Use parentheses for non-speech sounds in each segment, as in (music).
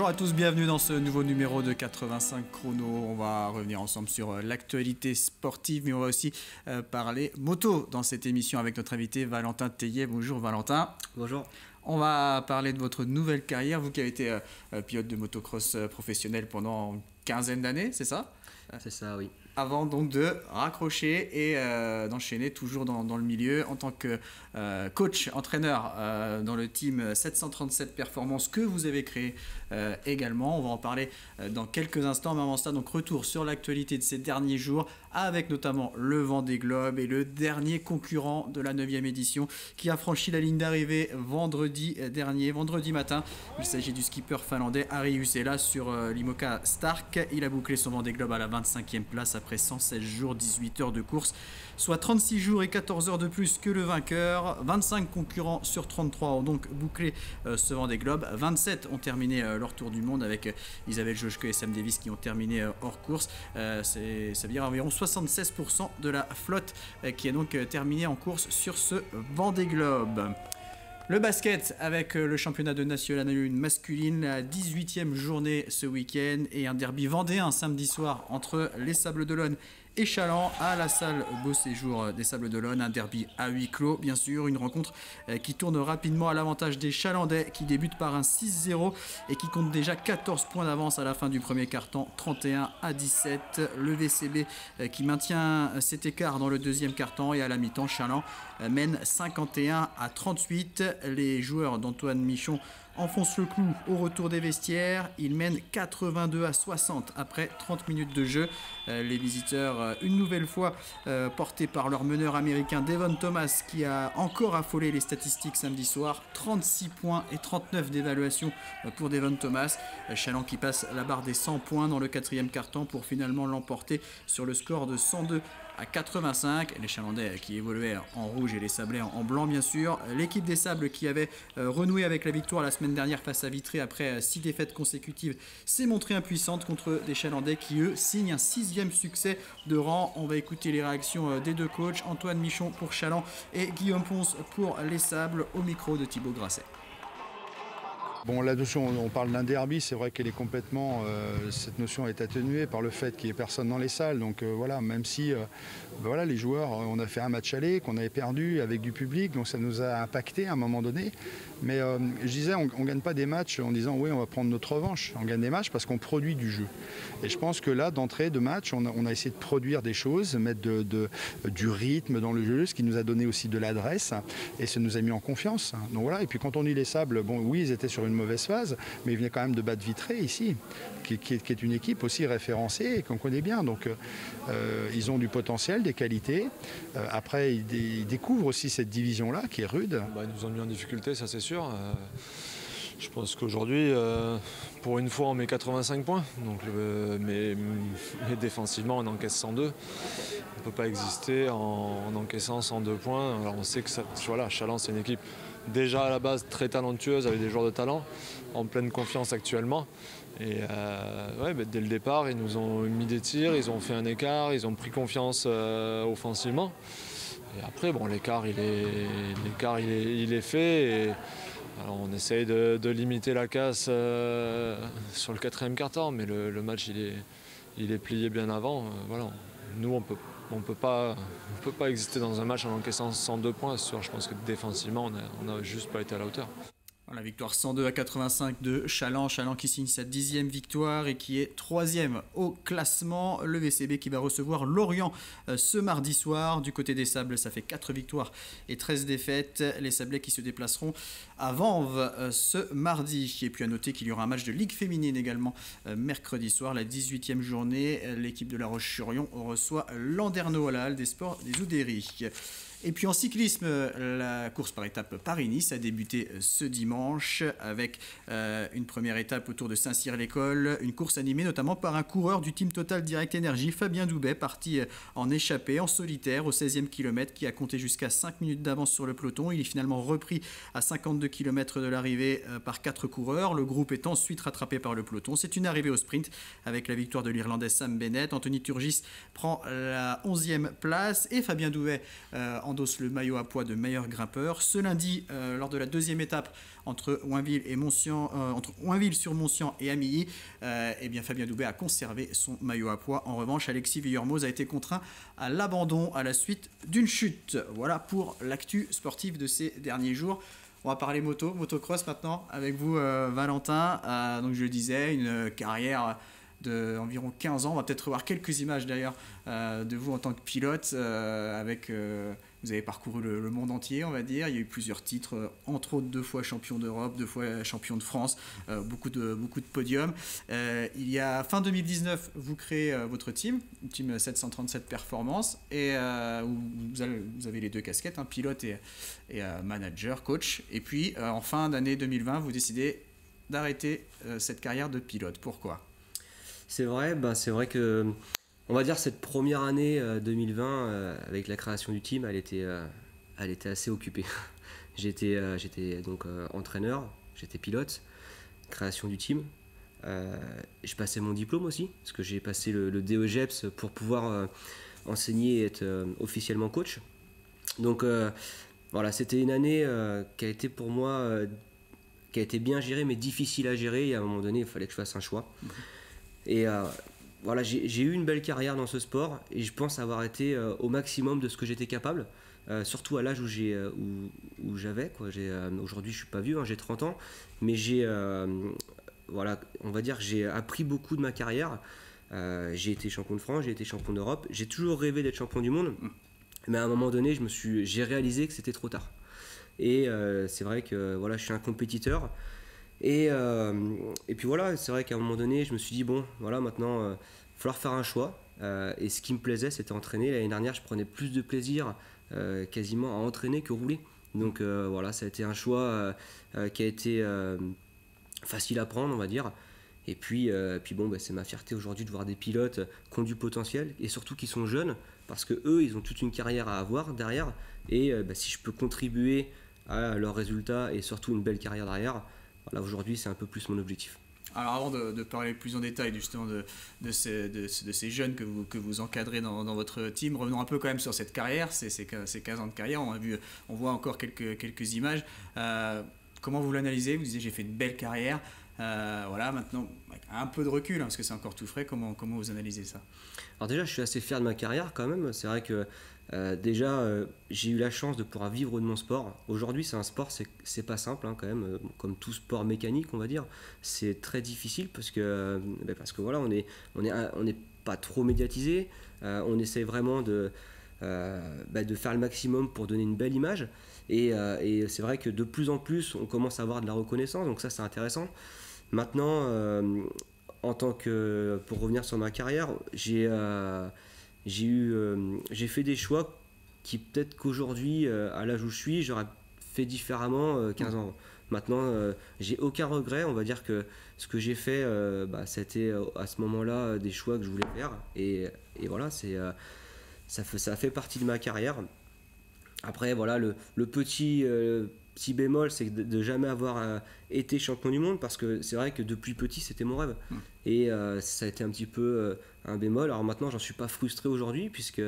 Bonjour à tous, bienvenue dans ce nouveau numéro de 85 chrono. On va revenir ensemble sur euh, l'actualité sportive, mais on va aussi euh, parler moto dans cette émission avec notre invité Valentin Tellier. Bonjour Valentin. Bonjour. On va parler de votre nouvelle carrière, vous qui avez été euh, pilote de motocross professionnel pendant une quinzaine d'années, c'est ça? C'est ça, oui avant donc de raccrocher et euh, d'enchaîner toujours dans, dans, le milieu en tant que euh, coach, entraîneur dans le team 737 Performance que vous avez créé également. On va en parler dans quelques instants, mais avant ça, donc retour sur l'actualité de ces derniers jours avec notamment le vent des globes et le dernier concurrent de la 9e édition qui a franchi la ligne d'arrivée vendredi dernier, vendredi matin. Il s'agit du skipper finlandais Harry Usela sur l'Imoca Stark. Il a bouclé son vent des globes à la 25e place après 116 jours, 18 heures de course, soit 36 jours et 14 heures de plus que le vainqueur. 25 concurrents sur 33 ont donc bouclé euh, ce vent des globes. 27 ont terminé euh, leur tour du monde avec euh, Isabelle Joschke et Sam Davis qui ont terminé hors course. ça veut dire environ 76% de la flotte qui a donc terminé en course sur ce vent des globes. Le basket avec euh, le championnat de National 1 masculine, la 18e journée ce week-end et un derby vendéen samedi soir entre les Sables d'Olonne et Chaland à la salle Beau Séjour des Sables d'Olonne. Un derby à huis clos, bien sûr. Une rencontre euh, qui tourne rapidement à l'avantage des Chalandais qui débutent par un 6-0 et qui compte déjà 14 points d'avance à la fin du premier quart-temps, 31 à 17. Le VCB euh, qui maintient cet écart dans le deuxième quart-temps et à la mi-temps, Chaland euh, mène 51 à 38. Les joueurs d'Antoine Michon enfonce le clou au retour des vestiaires. Il mène 82 à 60 après 30 minutes de jeu. Euh, les visiteurs, euh, une nouvelle fois euh, portés par leur meneur américain Devon Thomas, qui a encore affolé les statistiques samedi soir. 36 points et 39 d'évaluation pour Devon Thomas. Chaland qui passe la barre des 100 points dans le quatrième quart-temps pour finalement l'emporter sur le score de 102 à 85. Les Chalandais qui évoluaient en rouge et les Sablés en blanc, bien sûr. L'équipe des Sables qui avait renoué avec la victoire la semaine dernière face à Vitré après 6 défaites consécutives s'est montrée impuissante contre des Chalandais qui, eux, signent un sixième succès de rang. On va écouter les réactions euh, des deux coachs, Antoine Michon pour Chaland et Guillaume Ponce pour les Sables, au micro de Thibaut Grasset. Bon, la notion, on parle d'un derby, c'est vrai qu'elle est complètement, euh, cette notion est atténuée par le fait qu'il n'y ait personne dans les salles. Donc euh, voilà, même si ben voilà, les joueurs, on a fait un match aller, qu'on avait perdu avec du public, donc ça nous a impacté à un moment donné. Mais je disais, on ne gagne pas des matchs en disant oui, on va prendre notre revanche. On gagne des matchs parce qu'on produit du jeu. Et je pense que là, d'entrée de match, on a, essayé de produire des choses, mettre du rythme dans le jeu, ce qui nous a donné aussi de l'adresse et ça nous a mis en confiance. Donc voilà, et puis quand on dit les sables, bon oui, ils étaient sur une mauvaise phase, mais ils venaient quand même de battre Vitré ici, qui, est, une équipe aussi référencée et qu'on connaît bien. Donc euh, ils ont du potentiel, des qualités. Euh, après, ils, découvrent aussi cette division-là qui est rude. Bah, ils nous ont mis en difficulté, ça c'est sûr. Euh, je pense qu'aujourd'hui, euh, pour une fois, on met 85 points. Donc, mais, défensivement, on encaisse 102. On ne peut pas exister en, encaissant 102 points. Alors on sait que ça, voilà, Chaland, c'est une équipe déjà à la base très talentueuse, avec des joueurs de talent, en pleine confiance actuellement. Et euh, dès le départ, ils nous ont mis des tirs, ils ont fait un écart, ils ont pris confiance euh, offensivement. Et après, bon, l'écart, il est, l'écart, il est, fait. Et, on essaye de, limiter la casse euh, sur le quatrième quart-temps, mais le, match il est, il est, plié bien avant. Voilà. Nous, on peut, on peut, pas, peut pas exister dans un match en encaissant 102 points. Je pense que défensivement, on n'a juste pas été à la hauteur. La victoire 102 à 85 de Chaland. Chaland qui signe sa dixième victoire et qui est troisième au classement. Le VCB qui va recevoir Lorient euh, ce mardi soir. Du côté des Sables, ça fait 4 victoires et 13 défaites. Les Sablés qui se déplaceront à Vanves euh, ce mardi. Et puis à noter qu'il y aura un match de Ligue féminine également euh, mercredi soir, la 18e journée. L'équipe de La Roche-sur-Yon reçoit Landerneau à la Halle des Sports des Oudéry. Et puis en cyclisme, la course par étape Paris-Nice a débuté euh, ce dimanche avec euh, une première étape autour de Saint-Cyr-l'École, une course animée notamment par un coureur du team Total Direct Energy, Fabien Doubet, parti euh, en échappée, en solitaire au 16e kilomètre, qui a compté jusqu'à 5 minutes d'avance sur le peloton. Il est finalement repris à 52 km de l'arrivée par 4 coureurs. Le groupe est ensuite rattrapé par le peloton. C'est une arrivée au sprint avec la victoire de l'Irlandais Sam Bennett. Anthony Turgis prend la 11e place et Fabien Doubet endosse le maillot à poids de meilleur grimpeur. Ce lundi, lors de la deuxième étape entre Oinville, et entre Oinville sur Moncian et Amilly, eh bien, Fabien Doubet a conservé son maillot à poids. En revanche, Alexis Villermoz a été contraint à l'abandon à la suite d'une chute. Voilà pour l'actu sportive de ces derniers jours. On va parler moto, motocross maintenant avec vous, Valentin. donc je le disais, une carrière d'environ 15 ans. On va peut-être revoir quelques images d'ailleurs euh, de vous en tant que pilote. Euh, avec, euh, vous avez parcouru le, monde entier, on va dire. Il y a eu plusieurs titres, entre autres deux fois champion d'Europe, deux fois champion de France, beaucoup, de, beaucoup de podiums. il y a fin 2019, vous créez votre team, team 737 Performance, et vous avez, les deux casquettes, un pilote et, et manager, coach. Et puis en fin d'année 2020, vous décidez d'arrêter cette carrière de pilote. Pourquoi? C'est vrai, ben c'est vrai que, on va dire, cette première année 2020, euh, euh, avec la création du team, elle était, euh, elle était assez occupée. (laughs) j'étais, j'étais donc entraîneur, j'étais pilote, création du team. je passais mon diplôme aussi, parce que j'ai passé le, le, DEGEPS pour pouvoir enseigner et être officiellement coach. Donc voilà, c'était une année qui a été pour moi, qui a été bien gérée, mais difficile à gérer. Et à un moment donné, il fallait que je fasse un choix. Et euh, voilà, j'ai eu une belle carrière dans ce sport et je pense avoir été euh, au maximum de ce que j'étais capable. Euh, surtout à l'âge où j'ai où, j'avais aujourd'hui je suis pas vieux hein, j'ai 30 ans mais j'ai voilà on va dire j'ai appris beaucoup de ma carrière. J'ai été champion de France j'ai été champion d'Europe. J'ai toujours rêvé d'être champion du monde mais à un moment donné je me suis j'ai réalisé que c'était trop tard. Et c'est vrai que voilà je suis un compétiteur et, euh, et puis voilà, c'est vrai qu'à un moment donné, je me suis dit, bon, voilà, maintenant, il euh, va falloir faire un choix. Euh, et ce qui me plaisait, c'était entraîner. L'année dernière, je prenais plus de plaisir quasiment à entraîner que rouler. Donc voilà, ça a été un choix qui a été facile à prendre, on va dire. Et puis, puis bon, bah, c'est ma fierté aujourd'hui de voir des pilotes qui ont du potentiel et surtout qui sont jeunes parce que eux, ils ont toute une carrière à avoir derrière. Et bah, si je peux contribuer à leurs résultats et surtout une belle carrière derrière, Là, aujourd'hui, c'est un peu plus mon objectif. Alors avant de, parler plus en détail justement de, de, ces, de, ces, jeunes que vous, que vous encadrez dans, dans, votre team, revenons un peu quand même sur cette carrière, ces, ces, 15 ans de carrière, on, a vu, on voit encore quelques, quelques images. Euh, comment vous l'analysez? Vous disiez j'ai fait une belle carrière, euh, voilà maintenant un peu de recul, hein, parce que c'est encore tout frais, comment, comment vous analysez ça? Alors déjà je suis assez fier de ma carrière quand même, c'est vrai que euh, déjà, euh, j'ai eu la chance de pouvoir vivre de mon sport. Aujourd'hui, c'est un sport, c'est pas simple hein, quand même, comme tout sport mécanique, on va dire. C'est très difficile parce que, ben, parce que voilà, on est, on est, on n'est pas trop médiatisé. on essaie vraiment de, ben, de faire le maximum pour donner une belle image. Et, et c'est vrai que de plus en plus, on commence à avoir de la reconnaissance, donc ça, c'est intéressant. Maintenant, en tant que, pour revenir sur ma carrière, j'ai j'ai eu euh, j'ai fait des choix qui peut-être qu'aujourd'hui euh, à l'âge où je suis j'aurais fait différemment 15 euh, ans. Maintenant j'ai aucun regret. On va dire que ce que j'ai fait bah, c'était à ce moment-là des choix que je voulais faire. Et, et voilà c'est ça fait ça fait partie de ma carrière. Après voilà le, le petit petit bémol, c'est de, de, jamais avoir été champion du monde parce que c'est vrai que depuis petit c'était mon rêve. Hum. Et ça a été un petit peu un bémol. Alors maintenant, j'en suis pas frustré aujourd'hui, puisque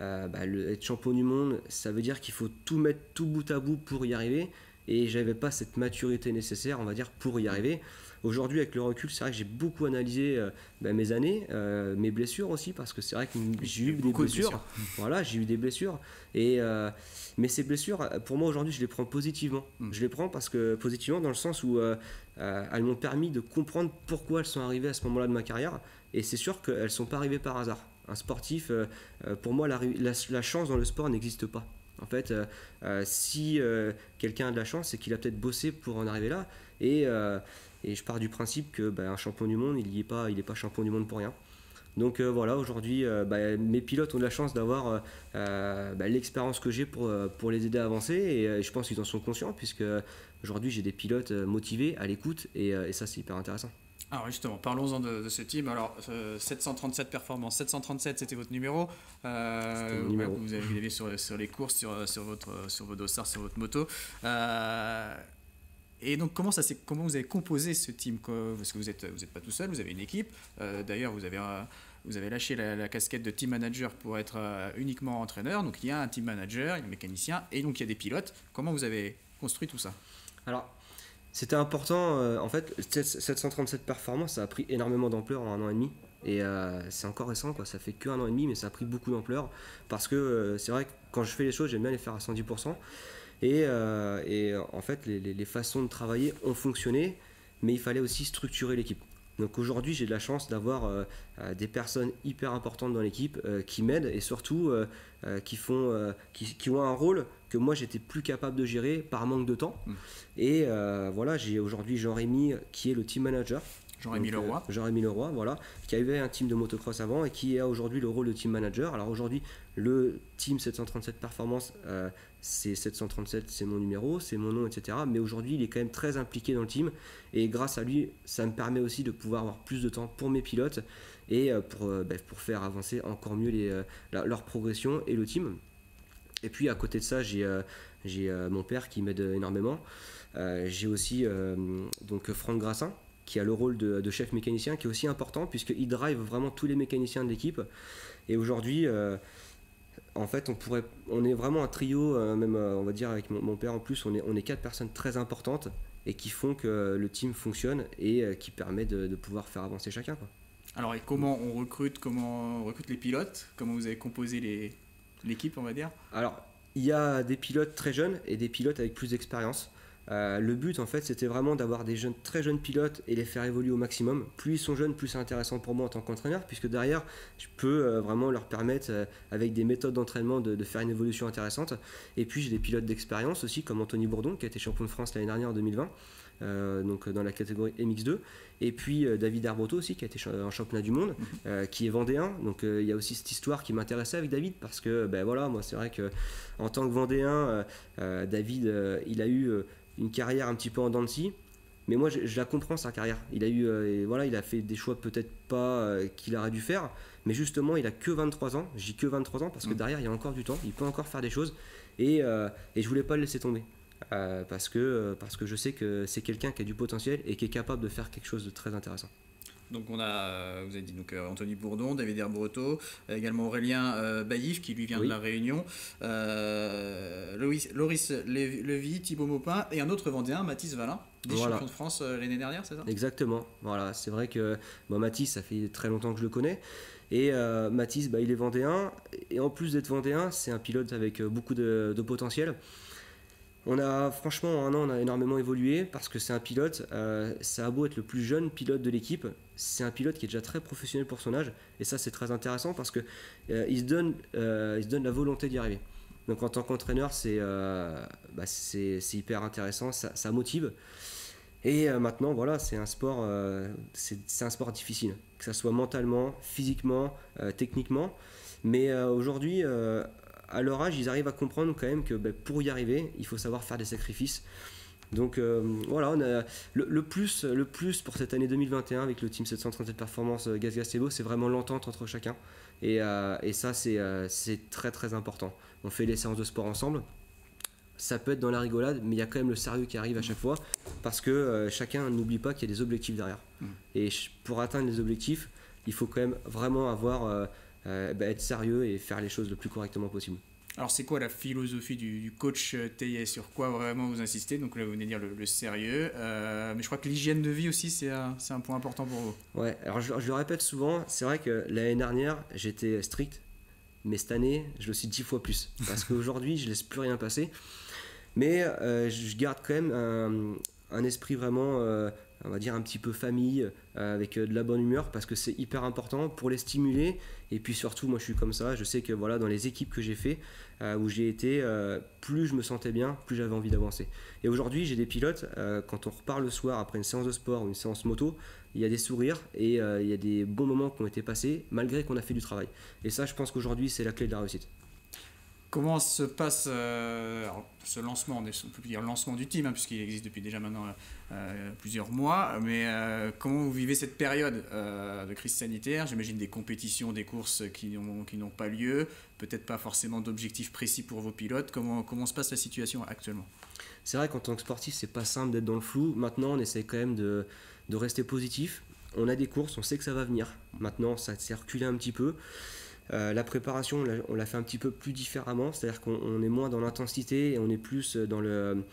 euh, bah, être champion du monde, ça veut dire qu'il faut tout mettre tout bout à bout pour y arriver. Et j'avais pas cette maturité nécessaire, on va dire, pour y arriver. Aujourd'hui, avec le recul, c'est vrai que j'ai beaucoup analysé euh, bah, mes années, euh, mes blessures aussi, parce que c'est vrai que j'ai eu des blessures. Voilà, j'ai eu des blessures. Et, mais ces blessures, pour moi aujourd'hui, je les prends positivement. Mm. Je les prends parce que positivement dans le sens où elles m'ont permis de comprendre pourquoi elles sont arrivées à ce moment-là de ma carrière. Et c'est sûr qu'elles ne sont pas arrivées par hasard. Un sportif, euh, euh, pour moi, la, chance dans le sport n'existe pas. En fait, euh, si quelqu'un a de la chance, c'est qu'il a peut-être bossé pour en arriver là. Et, je pars du principe que ben, un champion du monde, il n'est pas, pas champion du monde pour rien. Donc voilà, aujourd'hui, ben, mes pilotes ont de la chance d'avoir ben, l'expérience que j'ai pour, pour les aider à avancer. Et, je pense qu'ils en sont conscients, puisque aujourd'hui, j'ai des pilotes motivés, à l'écoute, et ça, c'est hyper intéressant. Alors justement, parlons-en de, ce team. Alors 737 euh, performances, 737 c'était votre numéro. Euh, numéro. Vous avez sur, sur les courses, sur, sur, votre, sur vos dossards, sur votre moto. Euh, et donc comment, ça, comment vous avez composé ce team Parce que vous n'êtes vous êtes pas tout seul, vous avez une équipe. D'ailleurs, vous avez vous avez lâché la, casquette de team manager pour être uniquement entraîneur. Donc il y a un team manager, il y a un mécanicien et donc il y a des pilotes. Comment vous avez construit tout ça? Alors, c'était important. en fait, 737 performances, ça a pris énormément d'ampleur en un an et demi. Et c'est encore récent, quoi. ça fait qu'un an et demi, mais ça a pris beaucoup d'ampleur. Parce que c'est vrai que quand je fais les choses, j'aime bien les faire à 110%. Et, et en fait, les, les, façons de travailler ont fonctionné, mais il fallait aussi structurer l'équipe. Donc aujourd'hui, j'ai de la chance d'avoir euh, euh, des personnes hyper importantes dans l'équipe euh, qui m'aident et surtout qui, font, qui, ont un rôle que moi j'étais plus capable de gérer par manque de temps. Mmh. Et voilà, j'ai aujourd'hui Jean-Rémy qui est le team manager. Jean-Rémy Leroy. Jean-Rémy Leroy, voilà, qui avait un team de motocross avant et qui a aujourd'hui le rôle de team manager. Alors aujourd'hui, le team 737 Performance, c'est 737, c'est mon numéro, c'est mon nom, etc. Mais aujourd'hui, il est quand même très impliqué dans le team. Et grâce à lui, ça me permet aussi de pouvoir avoir plus de temps pour mes pilotes et euh, pour, euh, bah, pour faire avancer encore mieux les, euh, leur progression et le team. Et puis à côté de ça, j'ai j'ai mon père qui m'aide énormément. j'ai aussi donc Franck Grassin qui a le rôle de, chef mécanicien qui est aussi important puisqu'il drive vraiment tous les mécaniciens de l'équipe. Et aujourd'hui, en fait, on est vraiment un trio, euh, même euh, on va dire avec mon, père en plus, on est, quatre personnes très importantes et qui font que le team fonctionne et euh, qui permet de, pouvoir faire avancer chacun. Alors, et comment on recrute, comment on recrute les pilotes? Comment vous avez composé l'équipe, on va dire Alors, il y a des pilotes très jeunes et des pilotes avec plus d'expérience. Euh, le but, en fait, c'était vraiment d'avoir des jeunes, très jeunes pilotes et les faire évoluer au maximum. Plus ils sont jeunes, plus c'est intéressant pour moi en tant qu'entraîneur, puisque derrière, je peux euh, vraiment leur permettre, euh, avec des méthodes d'entraînement, de, faire une évolution intéressante. Et puis, j'ai des pilotes d'expérience aussi, comme Anthony Bourdon, qui a été champion de France l'année dernière en 2020. donc dans la catégorie MX2 et puis David Arbotto aussi qui a été en championnat du monde mhm. qui est vendéen donc il y a aussi cette histoire qui m'intéressait avec David parce que ben voilà moi c'est vrai que en tant que vendéen David il a eu une carrière un petit peu en dents de scie. Mais moi, je, la comprends sa carrière. Il a eu, euh, voilà, il a fait des choix peut-être pas euh, qu'il aurait dû faire, mais justement, il a que 23 ans. J'ai que 23 ans parce que mm. derrière, il y a encore du temps. Il peut encore faire des choses, et, euh, et je voulais pas le laisser tomber parce que parce que je sais que c'est quelqu'un qui a du potentiel et qui est capable de faire quelque chose de très intéressant. Donc on a, euh, vous avez dit donc euh, Anthony Bourdon, David Herbreto, euh, également Aurélien Baïf qui lui vient de la Réunion, Loris Levy, Thibaut Maupin et un autre Vendéen, Mathis Valin, des champions de France l'année dernière, c'est ça? Exactement. Voilà, c'est vrai que moi Mathis, ça fait très longtemps que je le connais. Et Mathis, bah, il est vendéen. Et en plus d'être vendéen, c'est un pilote avec beaucoup de, de potentiel. On a franchement en un an on a énormément évolué parce que c'est un pilote, euh, ça a beau être le plus jeune pilote de l'équipe, c'est un pilote qui est déjà très professionnel pour son âge et ça c'est très intéressant parce que euh, il, se donne, euh, il se donne la volonté d'y arriver. Donc en tant qu'entraîneur c'est bah, hyper intéressant, ça, motive. Et maintenant voilà c'est un sport c'est un sport difficile, que ce soit mentalement, physiquement, techniquement. Mais aujourd'hui à leur âge, ils arrivent à comprendre quand même que ben, pour y arriver, il faut savoir faire des sacrifices. Donc euh, voilà, on a le, plus, le plus pour cette année 2021 avec le Team 737 Performance euh, Gaz Gastello, c'est vraiment l'entente entre chacun. Et, euh, et ça, c'est très très important. On fait les séances de sport ensemble. Ça peut être dans la rigolade, mais il y a quand même le sérieux qui arrive à chaque fois parce que chacun n'oublie pas qu'il y a des objectifs derrière. Mm. Et pour atteindre les objectifs, il faut quand même vraiment avoir bah, être sérieux et faire les choses le plus correctement possible. Alors c'est quoi la philosophie du, coach euh, TIS Sur quoi vraiment vous insistez? Donc là vous venez de dire le, sérieux, euh, mais je crois que l'hygiène de vie aussi c'est un, un, point important pour vous. Ouais, alors je, le répète souvent, c'est vrai que l'année dernière j'étais strict, mais cette année je le suis dix fois plus, parce (laughs) qu'aujourd'hui je laisse plus rien passer. Mais je garde quand même un, un esprit vraiment on va dire un petit peu famille, euh, avec euh, de la bonne humeur, parce que c'est hyper important pour les stimuler. Et puis surtout, moi je suis comme ça, je sais que voilà, dans les équipes que j'ai fait, euh, où j'ai été, plus je me sentais bien, plus j'avais envie d'avancer. Et aujourd'hui, j'ai des pilotes, quand on repart le soir après une séance de sport ou une séance moto, il y a des sourires et il y a des bons moments qui ont été passés, malgré qu'on a fait du travail. Et ça, je pense qu'aujourd'hui, c'est la clé de la réussite. Comment se passe euh, ce lancement, on dire lancement du team, hein, puisqu'il existe depuis déjà maintenant euh, plusieurs mois, mais euh, comment vous vivez cette période de crise sanitaire? J'imagine des compétitions, des courses qui n'ont pas lieu, peut-être pas forcément d'objectifs précis pour vos pilotes. Comment, comment se passe la situation actuellement? C'est vrai qu'en tant que sportif, c'est pas simple d'être dans le flou. Maintenant, on essaie quand même de, de rester positif. on a des courses, on sait que ça va venir. Maintenant, ça s'est reculé un petit peu. Euh, la préparation, on l'a fait un petit peu plus différemment, c'est-à-dire qu'on est moins dans l'intensité et on est plus dans le,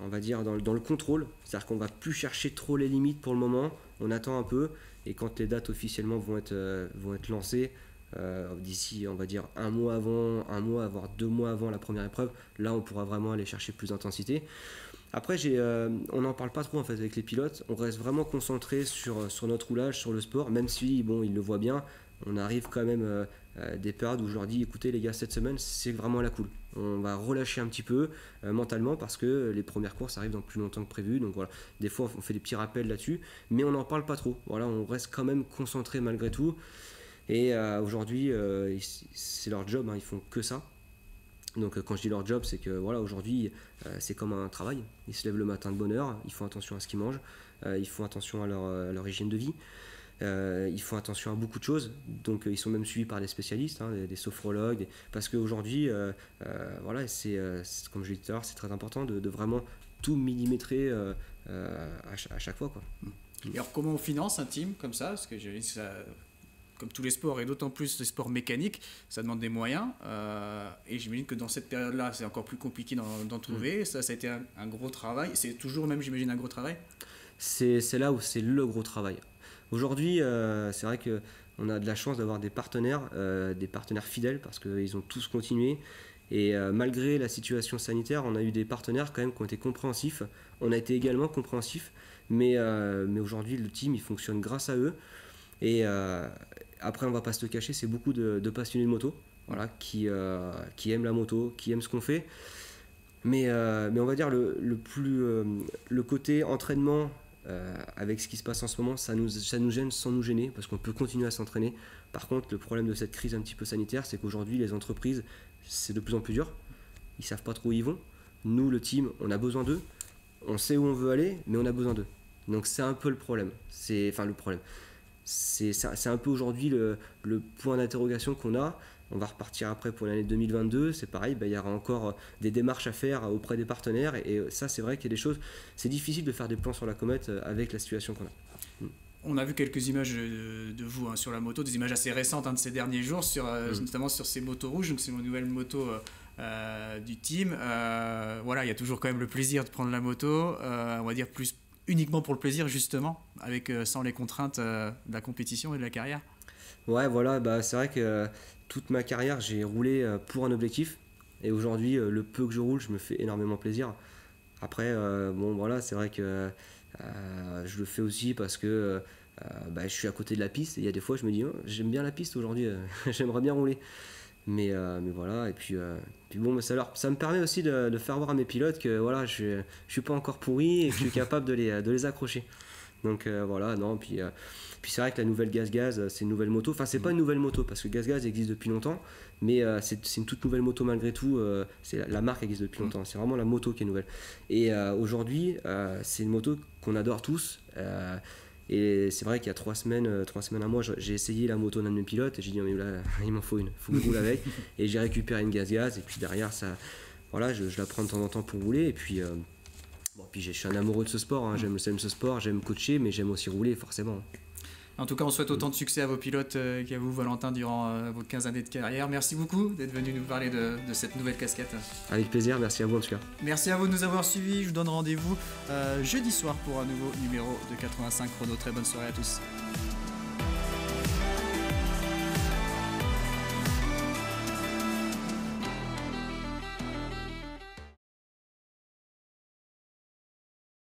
on va dire, dans, le contrôle. C'est-à-dire qu'on va plus chercher trop les limites pour le moment. On attend un peu et quand les dates officiellement vont être, euh, vont être lancées, euh, d'ici, on va dire un mois avant, un mois, voire deux mois avant la première épreuve, là, on pourra vraiment aller chercher plus d'intensité. Après, on n'en parle pas trop en fait avec les pilotes. On reste vraiment concentré sur, sur notre roulage, sur le sport, même si bon, ils le voient bien. On arrive quand même euh, des périodes où je leur dis écoutez les gars cette semaine c'est vraiment la cool. On va relâcher un petit peu euh, mentalement parce que les premières courses arrivent dans plus longtemps que prévu. Donc voilà. Des fois on fait des petits rappels là-dessus mais on n'en parle pas trop. Voilà on reste quand même concentré malgré tout. Et euh, aujourd'hui c'est leur job hein, ils font que ça. Donc quand je dis leur job c'est que voilà aujourd'hui c'est comme un travail. Ils se lèvent le matin de bonne heure ils font attention à ce qu'ils mangent ils font attention à leur hygiène de vie euh, ils font attention à beaucoup de choses, donc euh, ils sont même suivis par des spécialistes, hein, des, sophrologues, parce qu'aujourd'hui, euh, voilà, c'est comme je l'ai dit tout à l'heure, c'est très important de, vraiment tout millimétrer à, chaque fois. Quoi. Et alors comment on finance un team comme ça? Parce que ça, comme tous les sports, et d'autant plus les sports mécaniques, ça demande des moyens. et j'imagine que dans cette période-là, c'est encore plus compliqué d'en trouver. Mm. Ça, ça a été un, un gros travail. C'est toujours même, j'imagine, un gros travail? C'est là où c'est le gros travail. Aujourd'hui, euh, c'est vrai qu'on a de la chance d'avoir des partenaires, euh, des partenaires fidèles, parce qu'ils ont tous continué. Et euh, malgré la situation sanitaire, on a eu des partenaires quand même qui ont été compréhensifs. On a été également compréhensifs, mais, mais aujourd'hui, le team, il fonctionne grâce à eux. Et après, on va pas se le cacher, c'est beaucoup de, passionnés de moto, voilà, qui, qui aiment la moto, qui aiment ce qu'on fait. Mais, mais on va dire le, le plus, le côté entraînement euh, avec ce qui se passe en ce moment, ça nous, gêne sans nous gêner, parce qu'on peut continuer à s'entraîner. Par contre, le problème de cette crise un petit peu sanitaire, c'est qu'aujourd'hui, les entreprises, c'est de plus en plus dur. Ils savent pas trop où ils vont. Nous, le team, on a besoin d'eux. On sait où on veut aller, mais on a besoin d'eux. Donc c'est un peu le problème. C'est enfin le problème. C'est un peu aujourd'hui le point d'interrogation qu'on a. On va repartir après pour l'année 2022. C'est pareil, bah, il y aura encore euh, des démarches à faire auprès des partenaires. Et, euh, ça, c'est vrai qu'il y a des choses. C'est difficile de faire des plans sur la comète euh, avec la situation qu'on a. Mm. On a vu quelques images de vous hein, sur la moto, des images assez récentes hein, de ces derniers jours, sur, mm. notamment sur ces motos rouges. Donc, c'est une nouvelle moto du team. voilà, il y a toujours quand même le plaisir de prendre la moto. on va dire plus uniquement pour le plaisir, justement, avec, sans les contraintes de la compétition et de la carrière. Ouais, voilà, bah, c'est vrai que toute ma carrière, j'ai roulé euh, pour un objectif. Et aujourd'hui, euh, le peu que je roule, je me fais énormément plaisir. Après, euh, bon, voilà, c'est vrai que je le fais aussi parce que bah, je suis à côté de la piste. Et il y a des fois, je me dis, oh, j'aime bien la piste aujourd'hui, (laughs) j'aimerais bien rouler. Mais, mais voilà, et puis, bon, ça, alors, ça me permet aussi de, faire voir à mes pilotes que voilà, je ne suis pas encore pourri et que je suis (laughs) capable de les accrocher. Donc voilà, non, puis puis c'est vrai que la nouvelle Gaz Gaz, euh, c'est une nouvelle moto. Enfin, c'est pas une nouvelle moto parce que Gaz Gaz existe depuis longtemps, mais euh, c'est une toute nouvelle moto malgré tout. Euh, c'est la, marque existe depuis longtemps. C'est vraiment la moto qui est nouvelle. Et aujourd'hui, c'est une moto qu'on adore tous. et c'est vrai qu'il y a trois semaines, trois semaines à moi, j'ai essayé la moto d'un de mes pilotes et j'ai dit, mais là, (laughs) il m'en faut une, faut que je roule avec. (laughs) et j'ai récupéré une Gaz Gaz et puis derrière, ça, voilà, je, la prends de temps en temps pour rouler. Et puis, bon, puis je suis un amoureux de ce sport. Hein. J'aime ce sport, j'aime coacher, mais j'aime aussi rouler, forcément. En tout cas, on souhaite autant de succès à vos pilotes euh, qu'à vous, Valentin, durant euh, vos 15 années de carrière. Merci beaucoup d'être venu nous parler de, cette nouvelle casquette. Avec plaisir, merci à vous en tout cas. Merci à vous de nous avoir suivis. Je vous donne rendez-vous euh, jeudi soir pour un nouveau numéro de 85 chrono. Très bonne soirée à tous.